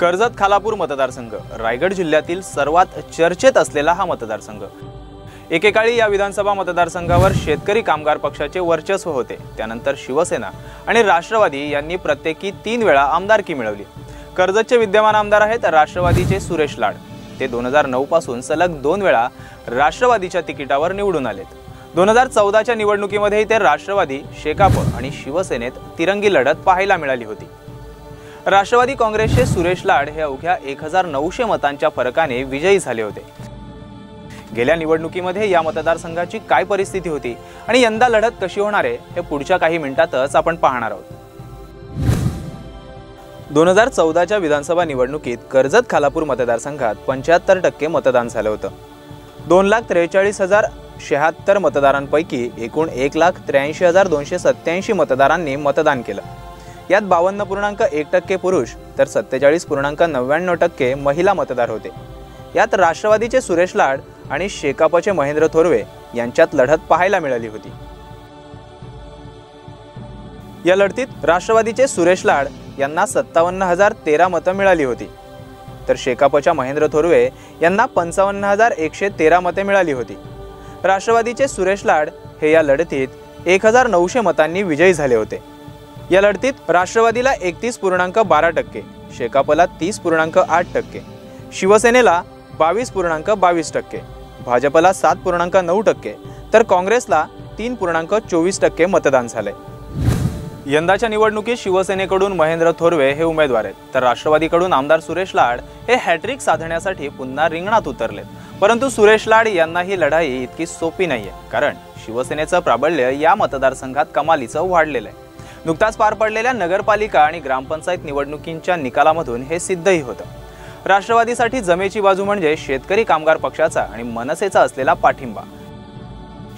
कर्जत खालापूर मतदारसंघ रायगड जिल्ह्यातील सर्वात चर्चेत असलेला हा मतदारसंघ. एकेकाळी या विधानसभा मतदारसंघावर शेतकरी कामगार पक्षाचे वर्चस्व होते. त्यानंतर शिवसेना आणि राष्ट्रवादी यांनी प्रत्येकी तीन वेळा आमदारकी मिळवली. कर्जतचे विद्यमान आमदार आहेत राष्ट्रवादीचे सुरेश लाड. ते दोन हजार नऊ पासून सलग दोन वेळा राष्ट्रवादीच्या तिकिटावर निवडून आलेत. दोन हजार चौदाच्या निवडणुकीमध्येही ते राष्ट्रवादी शेकाप आणि शिवसेनेत तिरंगी लढत पाहायला मिळाली होती. राष्ट्रवादी काँग्रेसचे सुरेश लाड हे अवघ्या एक हजार नऊशे मतांच्या फरकाने विजयी झाले होते. गेल्या निवडणुकीमध्ये या मतदारसंघाची काय परिस्थिती होती आणि यंदा लढत कशी होणार आहे हे पुढच्या काही मिनिटातच आपण पाहणार आहोत. दोन हजार चौदाच्या विधानसभा निवडणुकीत कर्जत खालापूर मतदारसंघात पंच्याहत्तर टक्के मतदान झालं होतं. दोन लाख त्रेचाळीस हजार शहात्तर मतदारांपैकी एकूण एक लाख त्र्याऐंशी हजार दोनशे सत्याऐंशी मतदारांनी मतदान केलं. यात बावन्न पूर्णांक एक टक्के पुरुष तर सत्तेचाळीस पूर्णांक नव्याण्णव टक्के महिला मतदार होते. यात राष्ट्रवादीचे सुरेश लाड आणि शेकापचे महेंद्र थोरवे यांच्यात लढत पाहायला मिळाली होती. या लढतीत राष्ट्रवादीचे सुरेश लाड यांना सत्तावन्न हजार तेरा मतं मिळाली होती. तर शेकापच्या महेंद्र थोरवे यांना पंचावन्न हजार एकशे तेरा मते मिळाली होती. राष्ट्रवादीचे सुरेश लाड हे या लढतीत एक हजार नऊशे मतांनी विजयी झाले होते. या लढतीत राष्ट्रवादीला एकतीस पूर्णांक बारा टक्के शेकापला तीस पूर्णांक आठ टक्के शिवसेनेला बावीस पूर्णांक बावीस टक्के भाजपला सात पूर्णांक नऊ टक्के तर काँग्रेसला तीन पूर्णांक चोवीस टक्के मतदान झाले. यंदाच्या निवडणुकीत शिवसेनेकडून महेंद्र थोरवे हे उमेदवार आहेत. तर राष्ट्रवादीकडून आमदार सुरेश लाड हे हॅट्रिक साधण्यासाठी पुन्हा रिंगणात उतरलेत. परंतु सुरेश लाड यांना ही लढाई इतकी सोपी नाहीये कारण शिवसेनेचं प्राबल्य या मतदारसंघात कमालीचं वाढलेलं आहे. नुकताच पार पडलेल्या नगरपालिका आणि ग्रामपंचायत निवडणुकींच्या निकालामधून हे सिद्धही होतं. राष्ट्रवादीसाठी जमेची बाजू म्हणजे शेतकरी कामगार पक्षाचा आणि मनसेचा असलेला पाठिंबा.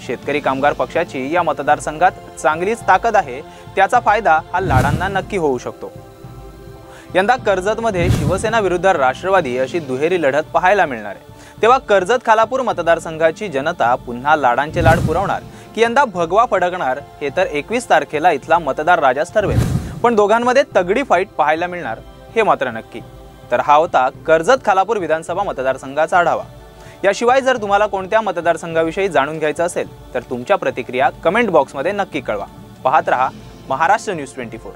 शेतकरी कामगार पक्षाची या मतदारसंघात चांगलीच ताकद आहे त्याचा फायदा हा लाडांना नक्की होऊ शकतो. यंदा कर्जतमध्ये शिवसेना विरुद्ध राष्ट्रवादी अशी दुहेरी लढत पाहायला मिळणार आहे. तेव्हा कर्जत खालापूर मतदारसंघाची जनता पुन्हा लाडांचे लाड पुरवणार की यंदा भगवा फडकणार हे तर एकवीस तारखेला इथला मतदार राजाच ठरवेल. पण दोघांमध्ये तगडी फाईट पाहायला मिळणार हे मात्र नक्की. तर हा होता कर्जत खालापूर विधानसभा मतदारसंघाचा आढावा. याशिवाय जर तुम्हाला कोणत्या मतदारसंघाविषयी जाणून घ्यायचं असेल तर तुमच्या प्रतिक्रिया कमेंट बॉक्समध्ये नक्की कळवा. पाहत रहा महाराष्ट्र न्यूज ट्वेंटी फोर